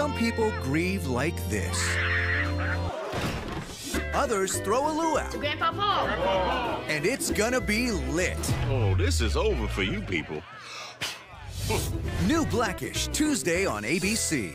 Some people grieve like this. Others throw a luau. To Grandpa Paul. And it's gonna be lit. Oh, this is over for you people. New Blackish, Tuesday on ABC.